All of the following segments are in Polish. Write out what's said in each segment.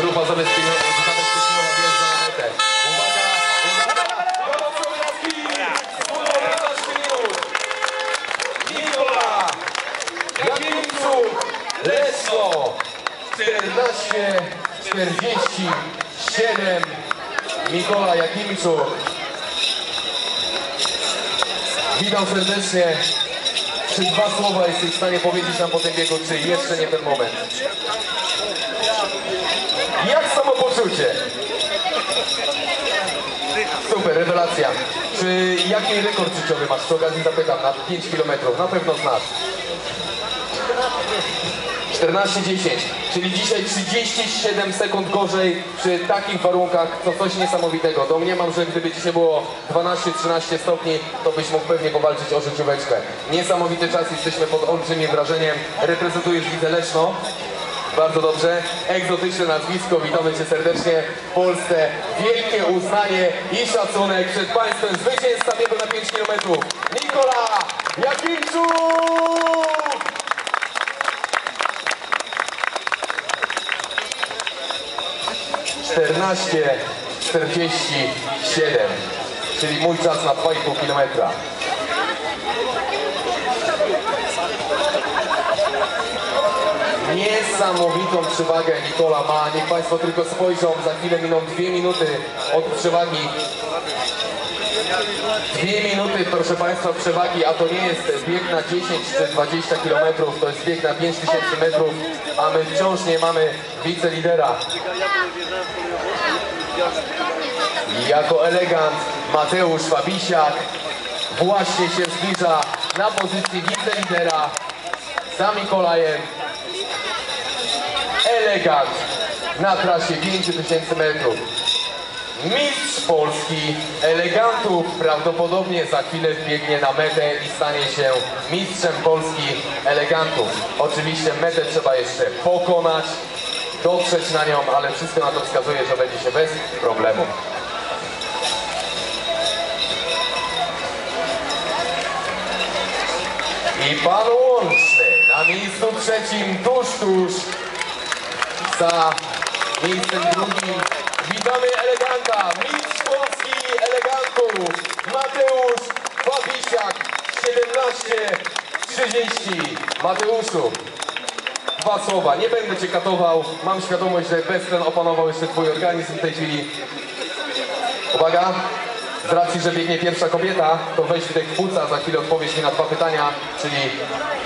Grupa zabezpieczona wjeżdża na metę. Uwaga, uwaga! Gorąco wyrazki! Spróbował 15 minut. Nikola Jakimczuk Leszno 14 47 Mikola Jakimczuk Witam serdecznie. Czy dwa słowa jesteś w stanie powiedzieć nam po tym biegu, czy jeszcze nie ten moment? Samopoczucie? Super, rewelacja. Czy jaki rekord życiowy masz? Przy okazji zapytam, na 5 km. Na pewno znasz. 14-10, czyli dzisiaj 37 sekund gorzej przy takich warunkach, to coś niesamowitego. Domniemam, że gdyby dzisiaj było 12-13 stopni, to byś mógł pewnie powalczyć o życióweczkę. Niesamowity czas, jesteśmy pod olbrzymim wrażeniem. Reprezentujesz Widzę Leszno. Bardzo dobrze. Egzotyczne nazwisko, witamy Cię serdecznie w Polsce. Wielkie uznanie i szacunek przed Państwem. Zwycięzca biegu na 5 km. Nikola Jakimczuk! Czternaście, czterdzieści siedem, czyli mój czas na 2,5 kilometra. Niesamowitą przewagę Nikola ma. Niech Państwo tylko spojrzą, za chwilę miną dwie minuty od przewagi. Dwie minuty, proszę Państwa, przewagi, a to nie jest bieg na 10 czy 20 km, to jest bieg na 5000 metrów, a my wciąż nie mamy wicelidera. Jako elegant Mateusz Fabisiak właśnie się zbliża na pozycji wicelidera za Mikolajem. Elegant na trasie 5000 metrów. Mistrz Polski elegantów prawdopodobnie za chwilę wbiegnie na metę i stanie się mistrzem Polski elegantów. Oczywiście metę trzeba jeszcze pokonać, dotrzeć na nią, ale wszystko na to wskazuje, że będzie się bez problemu. I pan Łączny na miejscu trzecim, tuż, tuż za miejscem drugim. Witamy eleganta, mistrz Polski elegantów, Mateusz Fabisiak, 17.30. Mateuszu, dwa słowa, nie będę Cię katował, mam świadomość, że beztlen opanował jeszcze Twój organizm w tej chwili. Uwaga, z racji, że biegnie pierwsza kobieta, to weź wdech w płuca, za chwilę odpowiesz mi na dwa pytania, czyli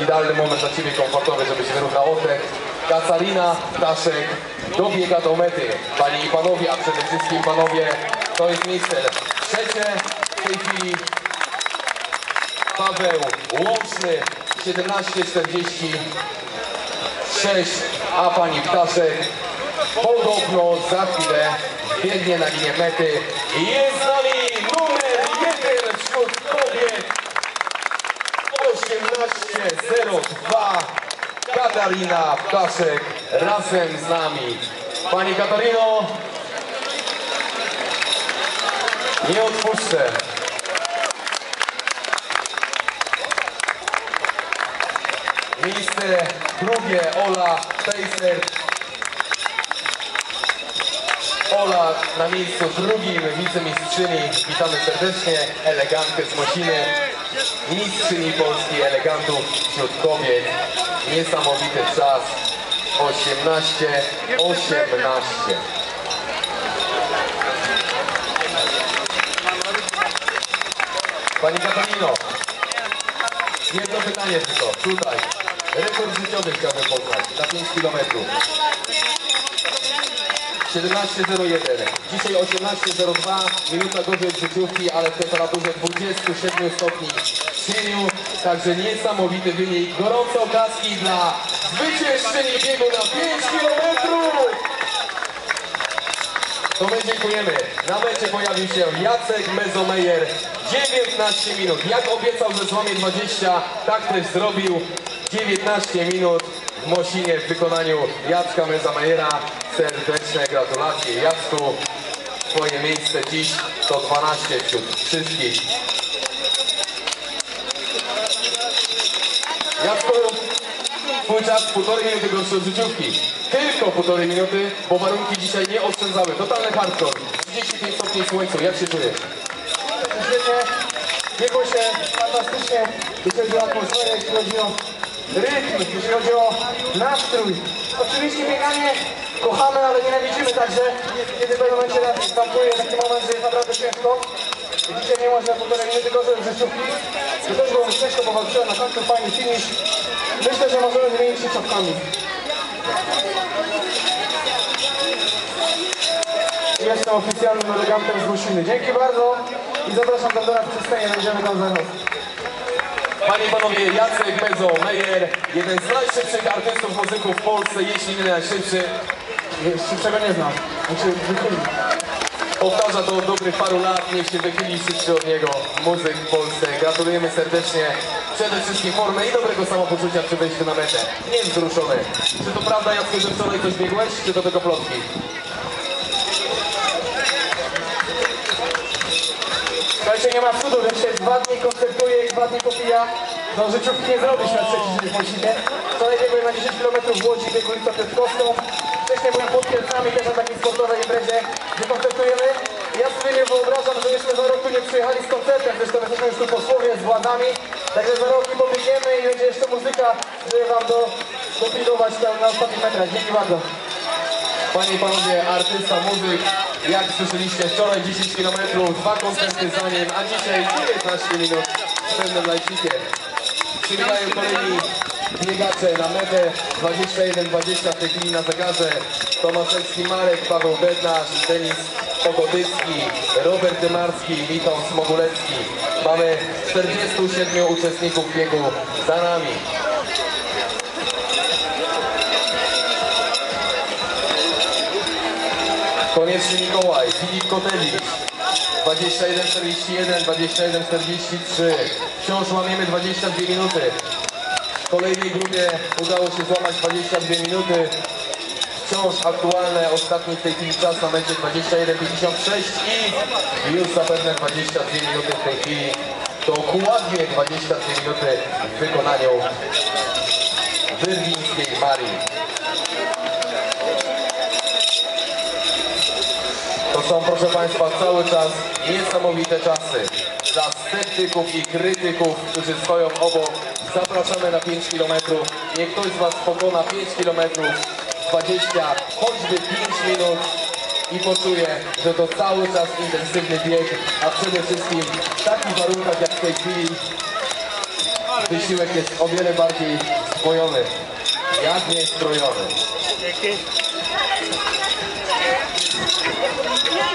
idealny moment dla Ciebie komfortowy, żebyś wyrównał oddech. Katarina Ptaszek dobiega do mety. Panie i Panowie, a przede wszystkim Panowie, to jest miejsce trzecie w tej chwili. Paweł Łączny, 17.46, a Pani Ptaszek podobno za chwilę biegnie na linię mety. Jest z nami numer jeden wśród kobiet 18.02 Katarina Ptaszek razem z nami. Pani Katarino, nie odpuszczę. Miejsce drugie Ola Pejser. Ola na miejscu drugim, wicemistrzyni. Witamy serdecznie, elegantkę z Mosiny. Mistrzyni Polski elegantów wśród kobiet. Niesamowity czas. 18, 18. Pani Katarino, jedno pytanie tylko, tutaj. Rekord życiowy chciałbym poznać, na 5 km. 17.01. Dzisiaj 18.02, minuta gorzej od życiówki, ale w temperaturze 27 stopni cieniu. Także niesamowity wynik. Gorące oklaski dla zwyciężczyni biegu na 5 km. To my dziękujemy. Na mecie pojawił się Jacek Mezomejer. 19 minut. Jak obiecał, że złamie 20, tak też zrobił. 19 minut w Mosinie w wykonaniu Jacka Mezomejera. Serdeczne gratulacje Jacku. Twoje miejsce dziś to 12 wśród wszystkich. Jacku, twój półtorej minuty gorszy od życiówki. tylko półtorej minuty, bo warunki dzisiaj nie oszczędzały. Totalny hardcore. 35 stopni w słońcu. Jak się czujesz? Świetnie, biegło się fantastycznie, jeśli chodzi o atmosferę, jeśli chodzi o rytm, jeśli chodzi o nastrój. Oczywiście bieganie kochamy, ale nienawidzimy także, kiedy w pewnym momencie następuje taki moment, że jest naprawdę ciężko. I Dzisiaj nie można półtorej minuty gorzej w życiówki. To też było mi ciężko, bo walczyłem na końcu fajny finish. Myślę, że możemy zmienić się czapkami. Jestem oficjalnym elegantem z Musiny. Dzięki bardzo i zapraszam do nas przy scenie, będziemy tam zaraz. Panie i panowie, Jacek Bezo Meyer, jeden z najszybszych artystów, muzyków w Polsce, jeśli nie najszybszy. Szybszego nie znam. Znaczy, wychyli. Powtarza to od dobrych paru lat, niech się wychyli szybszy od niego muzyk w Polsce. Gratulujemy serdecznie przede wszystkim formy i dobrego samopoczucia przy wejściu na metę. Nie wzruszony. Czy to prawda, Jacku, że wczoraj coś biegłeś, czy to tylko plotki? Słuchajcie, nie ma cudu, że się dwa dni koncertuje i dwa dni popija. No życiówki nie zrobisz na trzeci dzień w. Wczoraj biegłem na 10 km w Łodzi, biegł ulicą Piotrkowską. Wcześniej byłem pod Kielcami, też na takiej sportowej imprezie, gdzie koncertujemy. Ja sobie nie wyobrażam, że myśmy za rok tu nie przyjechali z koncertem, zresztą jesteśmy już tu władzami. Także za rok nie pobiegniemy i będzie jeszcze muzyka, żeby wam do, dopilnować tam na ostatnich metrach. Dzięki bardzo. Panie i panowie, artysta, muzyk, jak słyszeliście, wczoraj 10 km, dwa koncerty za nim, a dzisiaj 19 minut z pewnym lajcikiem. Przybiegają kolejni biegacze na metę, 21-20 w tej chwili na zegarze. Tomaszewski Marek, Paweł Bednarz, Denis Pogodycki, Robert Dymarski, Michał Smogulecki. Mamy 47 uczestników biegu za nami. Konieczny Mikołaj, Filip Kotelicz, 21-41, 21-43. Wciąż łamiemy 22 minuty. W kolejnej grupie udało się złamać 22 minuty. Wciąż aktualne, ostatni w tej chwili czas na mecie 21-56 i już zapewne 22 minuty w tej chwili. Dokładnie 22 minuty w wykonaniu wyrwińskiej Marii. To są, proszę Państwa, cały czas niesamowite czasy. Dla sceptyków i krytyków, którzy stoją obok, zapraszamy na 5 km. Niech ktoś z Was pokona 5 km, 20, choćby 5 minut i poczuje, że to cały czas intensywny bieg, a przede wszystkim w takich warunkach jak w tej chwili wysiłek jest o wiele bardziej spojony, jak nie strojony.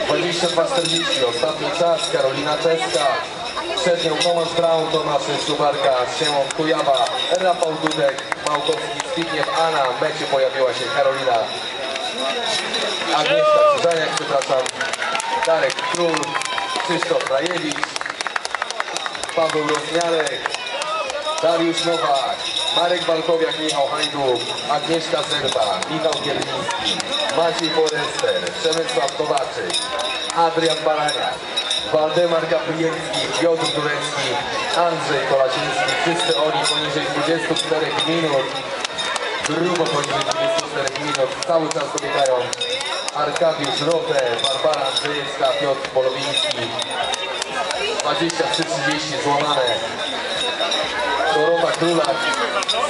22.40, ostatni czas, Karolina Czeska, przed nią Tomasz Braun, Tomasz Szubarka, Siemon Kujawa, Rafał Dudek, Małkowski, Zbigniew Anna, w mecie pojawiła się Karolina, Agnieszka Krzyżaniak, przepraszam, Darek Król, Krzysztof Rajewicz, Paweł Rozmiarek, Dariusz Nowak, Marek Balkowiak, Michał Hajduk, Agnieszka Zerba, Michał Kierliński, Maciej Forester, Przemysław Kowaczyk, Adrian Balaniak, Waldemar Gabrielski, Piotr Turecki, Andrzej Kolaciński. Wszyscy oni poniżej 24 minut, grubo poniżej 24 minut, cały czas dobiegają Arkadiusz Rote, Barbara Andrzejewska, Piotr Polowiński, 23.30 złamane. Dorota Królak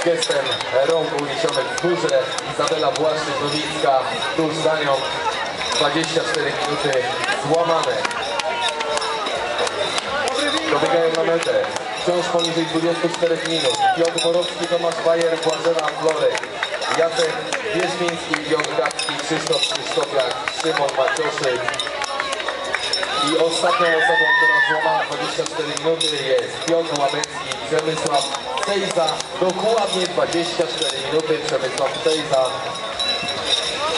z gestem rąk uniesionych w górze. Izabela Błaszczyk-Nowicka tuż za nią. 24 minuty złamane. Dobiegają na metę. Wciąż poniżej 24 minut. Piotr Borowski, Tomasz Bajer, Błażena Florek. Jacek Wierzmiński, Piotr Gacki, Krzysztof Krzysztofiak, Szymon Macioszyk. I ostatnią osobą, która złamała 24 minuty jest Piotr Łabęcki, Przemysław Tejza. Dokładnie 24 minuty Przemysław Tejza.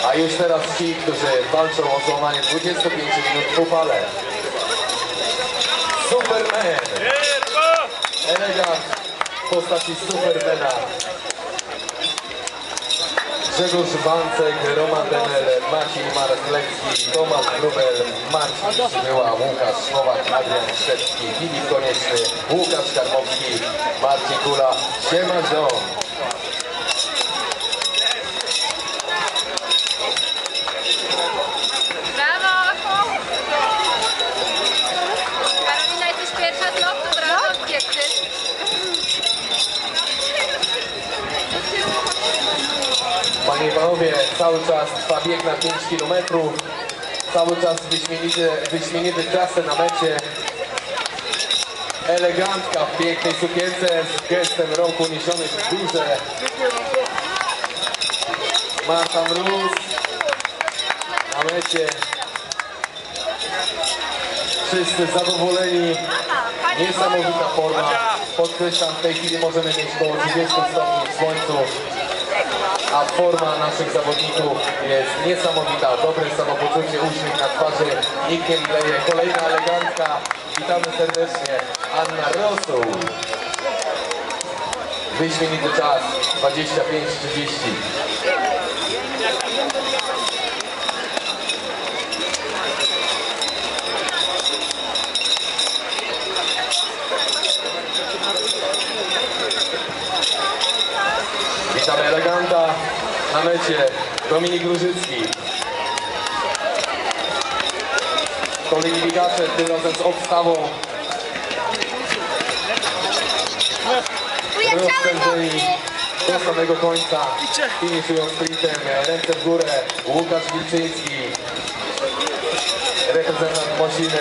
A już teraz ci, którzy walczą o złamanie 25 minut w upale. Superman! Elegant w postaci Supermana. Grzegorz Wancek, Roman Denel, Maciej Marklewski, Tomasz Grubel, Marcin Przybyła, Łukasz Nowak, Adrian Szczecki, Filip Konieczny, Łukasz Karmowski, Marcin Kula, Siema. Cały czas trwa bieg na 5 km. Cały czas wyśmienity, wyśmienity trasy na mecie. Elegantka w pięknej sukience z gestem roku niesiony w górze. Marta Mróz na mecie. Wszyscy zadowoleni. Niesamowita forma. Podkreślam, w tej chwili możemy mieć około 30 stopni w słońcu. A forma naszych zawodników jest niesamowita. Dobre samopoczucie, uśmiech na twarzy. Nikt nie. Kolejna elegantka. Witamy serdecznie. Anna Rosu. Wyśmienity czas. 25-30. Witamy eleganta na mecie Dominik Różycki. Kolejni biegacze, tym razem z obstawą rozpędzeni do samego końca. Finiszują sprintem, ręce w górę. Łukasz Wilczyński, reprezentant Mosiny.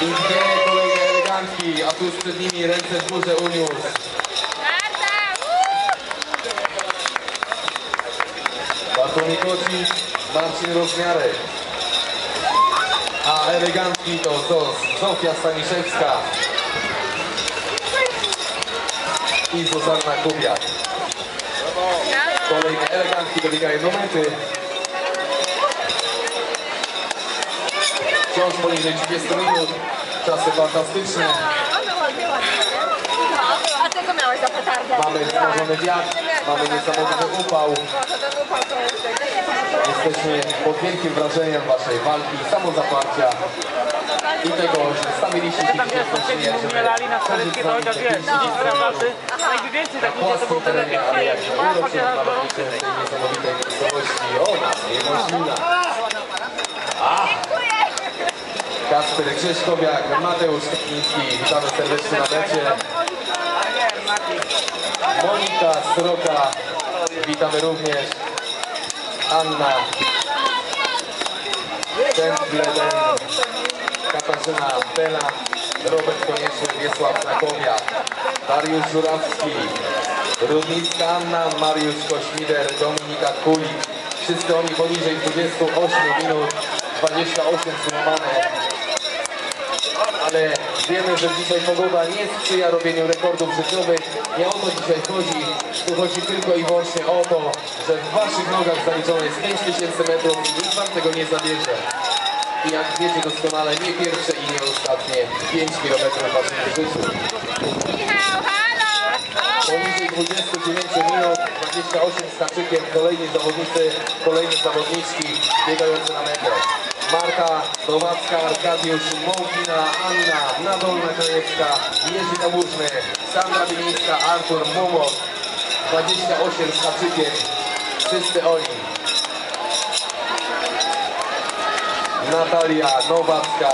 I dwie kolejne elegantki, a tuż przed nimi ręce w górze uniósł. Kocik, Marcin Rozmiarek. A elegantki to Zofia Staniszewska i Zuzanna Kubiak. Kolejne elegantki dobiegają momenty. Wciąż poniżej 30 minut. Czasy fantastyczne. Mamy wzmożony wiatr, mamy niesamowity upał. Jesteśmy pod wielkim wrażeniem waszej walki, samozaparcia i tego, że stawiliście się Tam sąsiedzi mielali na staryckie to chociaż wiesz, tam walczy, a jakby więcej tak ludzie to było płaskim tyle terenie, ale jak więcej, się masz uroczy się na na tej niesamowitej miejscowości, ona, niemożliwa. Kasper Krzyszkowiak, Mateusz Kwiński, witamy serdecznie na mecie. Monika Sroka, witamy również. Anna Templeden, Katarzyna Bela, Robert Konieczny, Wiesław Krakowiak, Dariusz Żurawski, Rudnicka Anna, Mariusz Kośmider, Dominika Kulik. Wszyscy oni poniżej 28 minut, 28 złamane ale wiemy, że dzisiaj pogoda nie sprzyja robieniu rekordów życiowych. Nie o to dzisiaj chodzi. Tu chodzi tylko i wyłącznie o to, że w waszych nogach zaliczone jest 5000 metrów i nikt wam tego nie zabierze. I jak wiecie doskonale, nie pierwsze i nie ostatnie 5 km w waszym życiu. Poniżej 29 minut, 28 z haczykiem, kolejni zawodnicy, kolejne zawodniczki biegające na metę. Marta Nowacka, Arkadiusz Mąkina, Anna Nadolna Krajewska, Jerzy Kałużny, Sandra Bilińska, Artur Momot, 28 z haczykiem, wszyscy oni. Natalia Nowacka,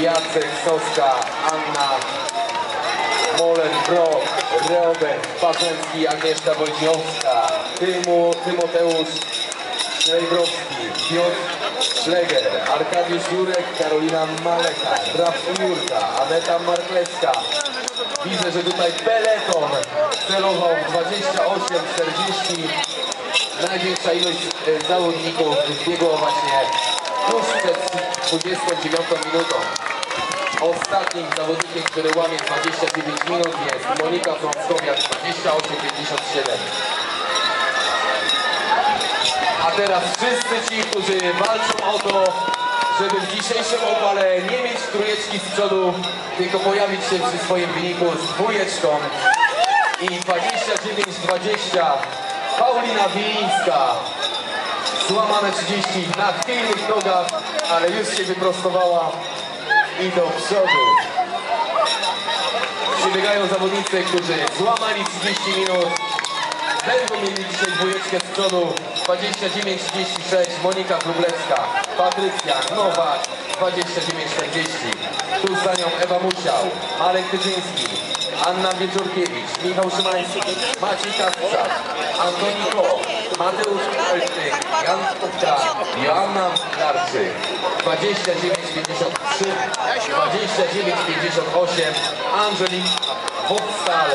Jacek Soska, Anna Molen Brok, Robert Parzęcki, Agnieszka Wojciechowska, Tymu, Tymoteusz Szlejbrowski, Piotr Szleger, Arkadiusz Jurek, Karolina Maleka, Rafał Aneta Marklewska. Widzę, że tutaj peleton celował 28-40. Największa ilość e, zawodników biegło właśnie tuż przed 29 minutą. Ostatnim zawodnikiem, który łamie 29 minut jest Monika Frąckowiak 28-57. A teraz wszyscy ci, którzy walczą o to, żeby w dzisiejszym opale nie mieć trójeczki z przodu, tylko pojawić się przy swoim wyniku z dwójeczką. I 29-20 Paulina Wińska. Złamane 30 na chwiejnych nogach, ale już się wyprostowała i do przodu. Przybiegają zawodnicy, którzy złamali 30 minut. Będą mieli dzisiaj dwójeczkę z przodu. 29-36 Monika Wróblewska, Patrycja Nowak 29-40. Tuż za nią Ewa Musiał, Marek Tyczyński, Anna Wieczorkiewicz, Michał Szymański, Maciej Kasprzak, Antoni Ko, Mateusz Michalczyk, Jan Kupka, Joanna Larczyk. 29,53, 29,58, Angelik Wokstal.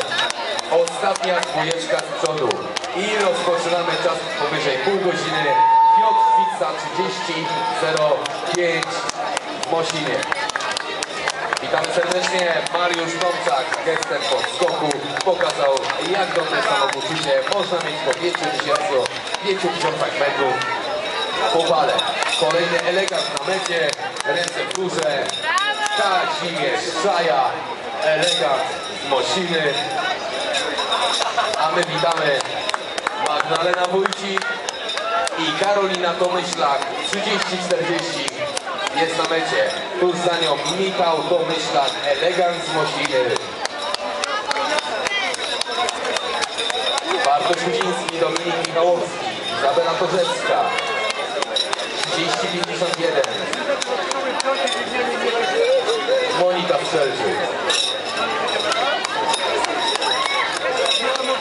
Ostatnia dwójeczka z przodu. I rozpoczynamy czas powyżej pół godziny. Piotr Fica 30.05 w Mosinie. Witam serdecznie. Mariusz Tomczak gestem po skoku pokazał jak dobre samopoczucie można mieć po 5000 5000 metrów po wale. Kolejny elegant na mecie, ręce w górze. Kazimierz Szaja, elegant z Mosiny. A my witamy Magdalena Wójcik i Karolina Tomyślak 30-40 jest na mecie. Tuż za nią Michał Tomyślak, elegant z Mosiny. Bartosz Kuziński, Dominik Michałowski, Izabela Korzewska 30-51 Monika Strzelczyk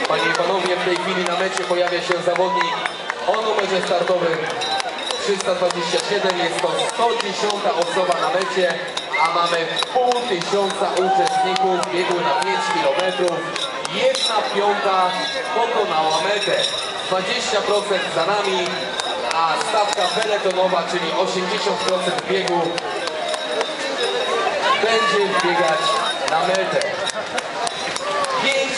Panie i Panowie, w tej chwili na mecie pojawia się zawodnik o numerze startowym 327. Jest to 110 osoba na mecie, a mamy pół tysiąca uczestników biegu na 5 km. Jedna piąta pokonała metę. 20% za nami, a stawka peletonowa, czyli 80% biegu będzie biegać na metę.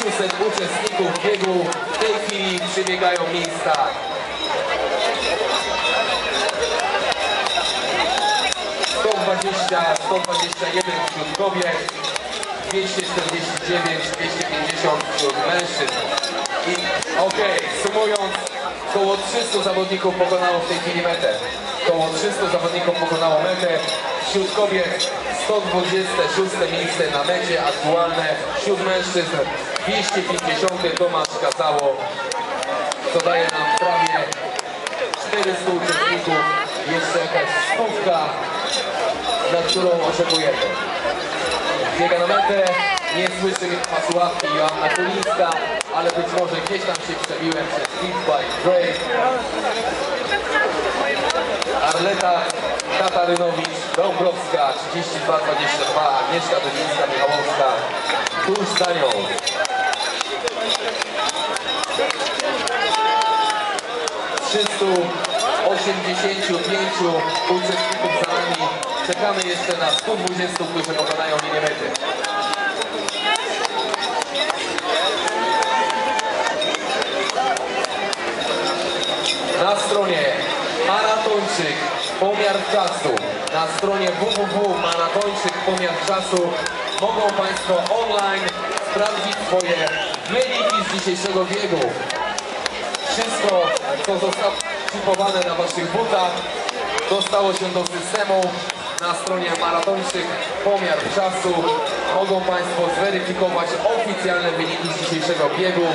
500 uczestników biegu w tej chwili przybiegają miejsca. Dwadzieścia, 121 wśród kobiet, 249, 250 wśród mężczyzn. I okej, sumując, około 300 zawodników pokonało w tej chwili metę. Około 300 zawodników pokonało metę. Wśród kobiet 126 miejsce na mecie aktualne. Wśród mężczyzn 250 Tomasz Kazało, co daje nam prawie 400 uczestników. Jeszcze jakaś stówka, na którą oczekujemy. Biega na metę, nie słyszy pasławki Joanna Kulińska, ale być może gdzieś tam się przebiłem przez Beat by Dre. Arleta Katarynowicz, Dąbrowska, 32-22, Agnieszka Dudzińska, Michałowska, tuż za nią. 85 uczestników za nami. Czekamy jeszcze na 120, którzy pokonają linię mety. Na stronie Maratończyk Pomiar Czasu, na stronie www.maratończyk Pomiar Czasu mogą Państwo online sprawdzić swoje wyniki z dzisiejszego biegu. Wszystko, co zostało chipowane na Waszych butach, dostało się do systemu na stronie Maratończyk Pomiar Czasu. Mogą Państwo zweryfikować oficjalne wyniki dzisiejszego biegu,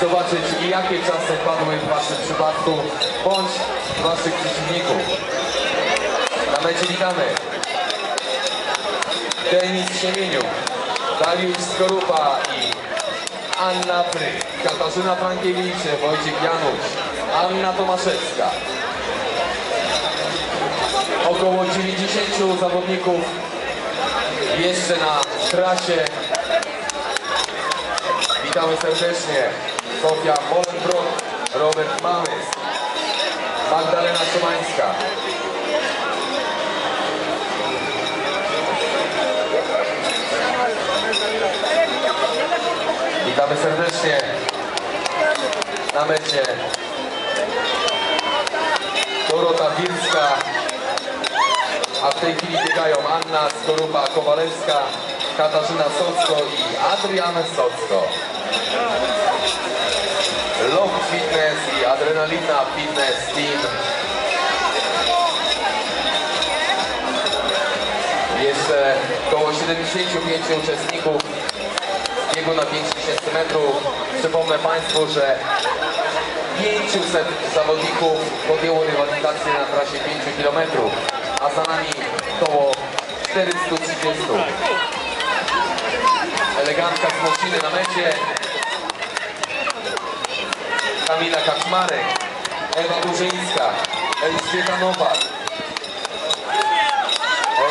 zobaczyć jakie czasy padły w Waszym przypadku, bądź Waszych przeciwników. Na mecie witamy Denis Siemieniuk, Dariusz Skorupa i Anna Pryk, Katarzyna Frankiewicz, Wojciech Janusz, Anna Tomaszewska. Około 90 zawodników jeszcze na trasie. Witamy serdecznie. Sofia Molenbrok, Robert Mamys, Magdalena Szymańska. Witamy serdecznie na mecie Dorota Wilska, a w tej chwili biegają Anna Skorupa-Kowalewska, Katarzyna Socko i Adrian Socko. Love Fitness i Adrenalina Fitness Team. Jeszcze około 75 uczestników biegu na 5000 metrów. Przypomnę Państwu, że 500 zawodników podjęło rywalizację na trasie 5 km, a za nami około 430. Elegantka z Mociny na mecie. Kamila Kaczmarek, Ewa Burzyńska, Elżbieta Nowak,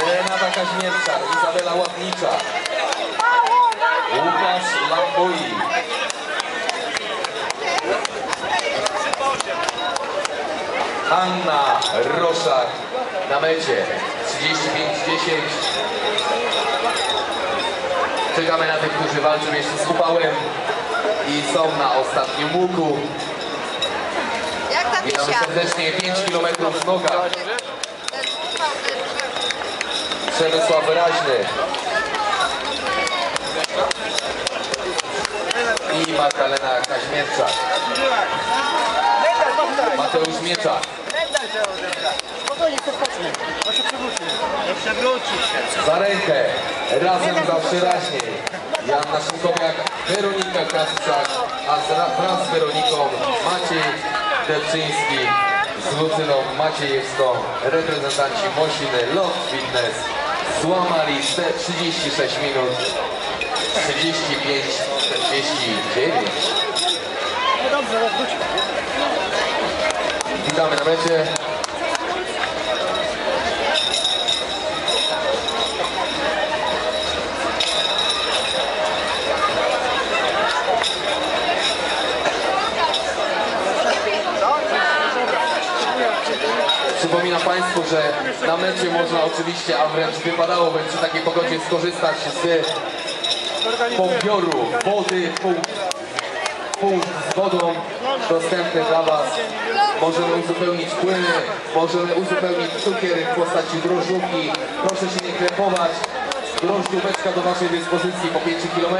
Renata Kaźmierczak, Izabela Łapnicza, Łukasz Lamboi, Anna Roszak na mecie 35-10. Czekamy na tych, którzy walczą jeszcze z upałem i są na ostatnim łuku. Jak tam Witamy serdecznie 5 km w nogach. Przemysław Wyraźny. I Magdalena Kaźmierczak. Mateusz Mieczak. Za rękę. Razem zawsze raźniej. Joanna Szymkowiak, Weronika Krawczak, a z- wraz z Weroniką Maciej Depczyński z Lucyną Maciejewską, reprezentanci Mosiny, Lot Fitness, złamali te 36 minut, 35, 49. Witamy na mecie. Przypominam Państwu, że na mecie można oczywiście, a wręcz wypadałoby przy takiej pogodzie skorzystać z pobioru wody, pół, pół z wodą dostępny dla Was. Możemy uzupełnić płyny, możemy uzupełnić cukier w postaci drożdżówki. Proszę się nie krępować. Drożdżóweczka do Waszej dyspozycji po 5 km.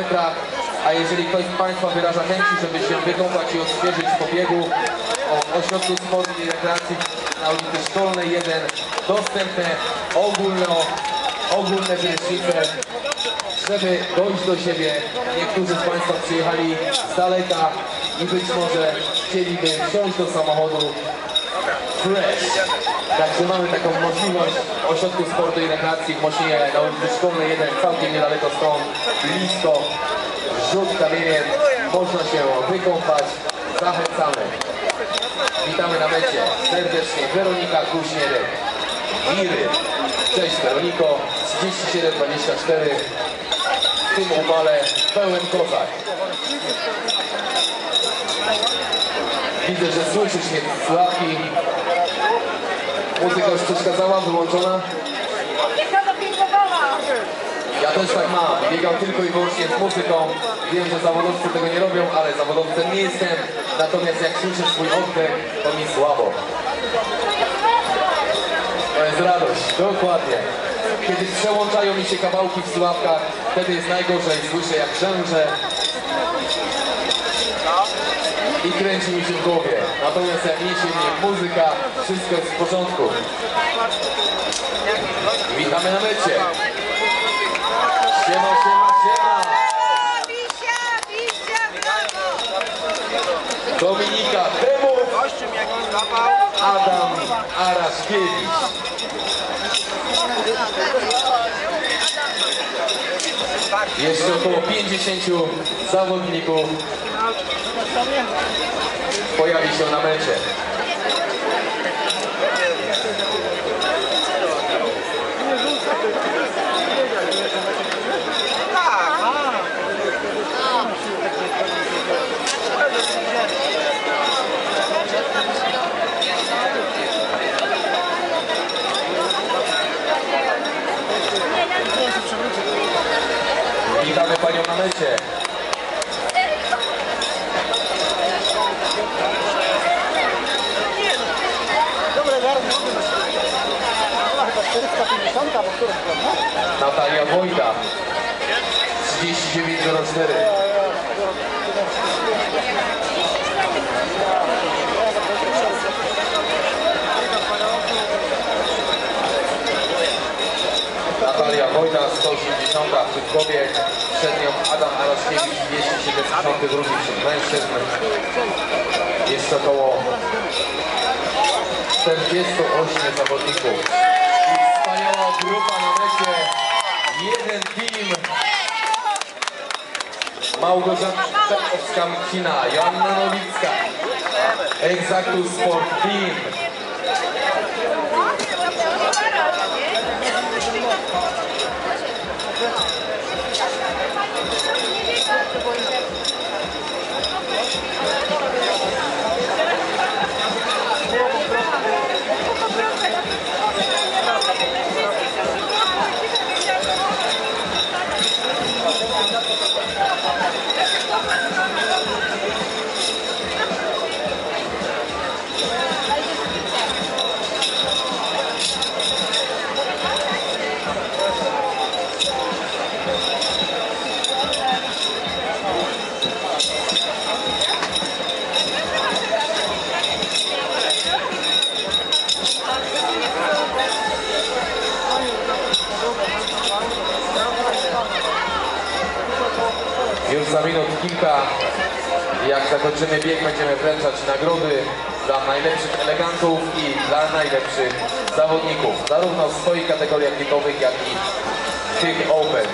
A jeżeli ktoś z Państwa wyraża chęci, żeby się wykąpać i odświeżyć po biegu, o Ośrodku Sportu i Rekreacji na ulicy Szkolnej 1 dostępne ogólno, ogólne prysznice żeby dojść do siebie. Niektórzy z Państwa przyjechali z daleka i być może chcieliby wsiąść do samochodu fresh. Także mamy taką możliwość Ośrodku Sportu i Rekreacji w Mosinie na ulicy Szkolnej 1, całkiem niedaleko stąd, blisko, rzut kamieniem, można się wykąpać, zachęcamy. Witamy na mecie serdecznie Weronika Kuśnierek, Miry. Cześć Weroniko, 37-24 w tym upale pełen kozak. Widzę, że słyszysz mnie z. Muzyka już przeszkadzała, wyłączona? Ja też tak mam. Biegam tylko i wyłącznie z muzyką. Wiem, że zawodowcy tego nie robią, ale zawodowcem nie jestem. Natomiast jak słyszę swój oddech, to mi słabo. To jest radość, dokładnie. Kiedy przełączają mi się kawałki w słuchawkach, wtedy jest najgorzej. Słyszę jak rzęże i kręci mi się w głowie. Natomiast jak niesie mnie muzyka, wszystko jest w porządku. Witamy na mecie. Siema, siema, siema. Misia, Misia, brawo! Dominika Demów, Adam Araszkiewicz. Jeszcze około 50 zawodników pojawi się na mecie. Witamy Panią na mecie. Dobre, garny. Chyba 450, bo którym Natalia Wojda. 3904. Natalia Wojda 180 w Czydkowie, przed nią Adam Araszkiewicz 272 wśród mężczyzn. Jest około 48 zawodników. Wspaniała grupa na mecie. Jeden team. Małgorzata Szczepkowska-Mkina, Joanna Nowicka, Exactus Sport Team, Już za minut kilka, jak zakończymy bieg, będziemy wręczać nagrody dla najlepszych elegantów i dla najlepszych zawodników, zarówno w swoich kategoriach wiekowych, jak i tych Open.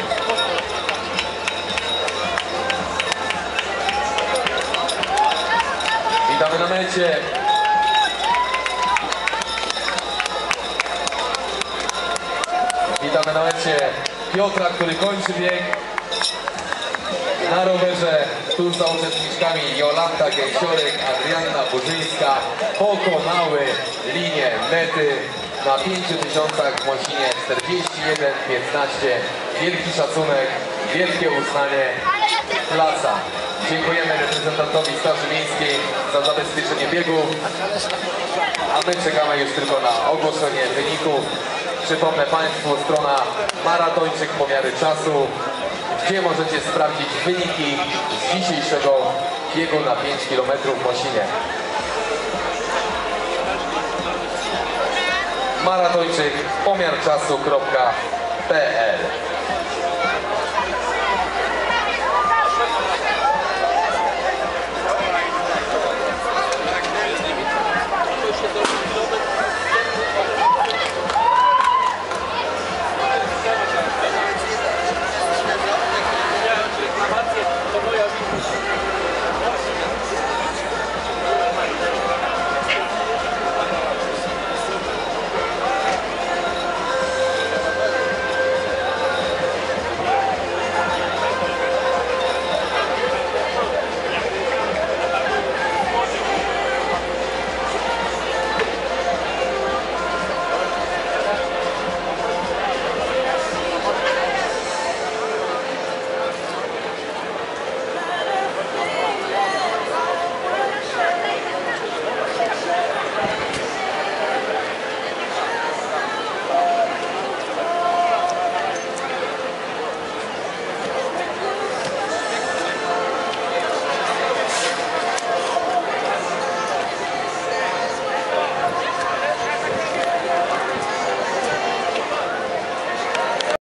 Witamy na mecie. Witamy na mecie Piotra, który kończy bieg na rowerze tuż za uczestniczkami Jolanta Gęsiorek, Adrianna Burzyńska pokonały linię mety na 5000 w Mosinie 41-15. Wielki szacunek, wielkie uznanie klasa. Dziękujemy reprezentantowi Straży Miejskiej za zabezpieczenie biegu, a my czekamy już tylko na ogłoszenie wyników. Przypomnę Państwu, strona maratończyk pomiary czasu, gdzie możecie sprawdzić wyniki z dzisiejszego biegu na 5 km w Mosinie. Maratończyk